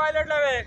pilot लवे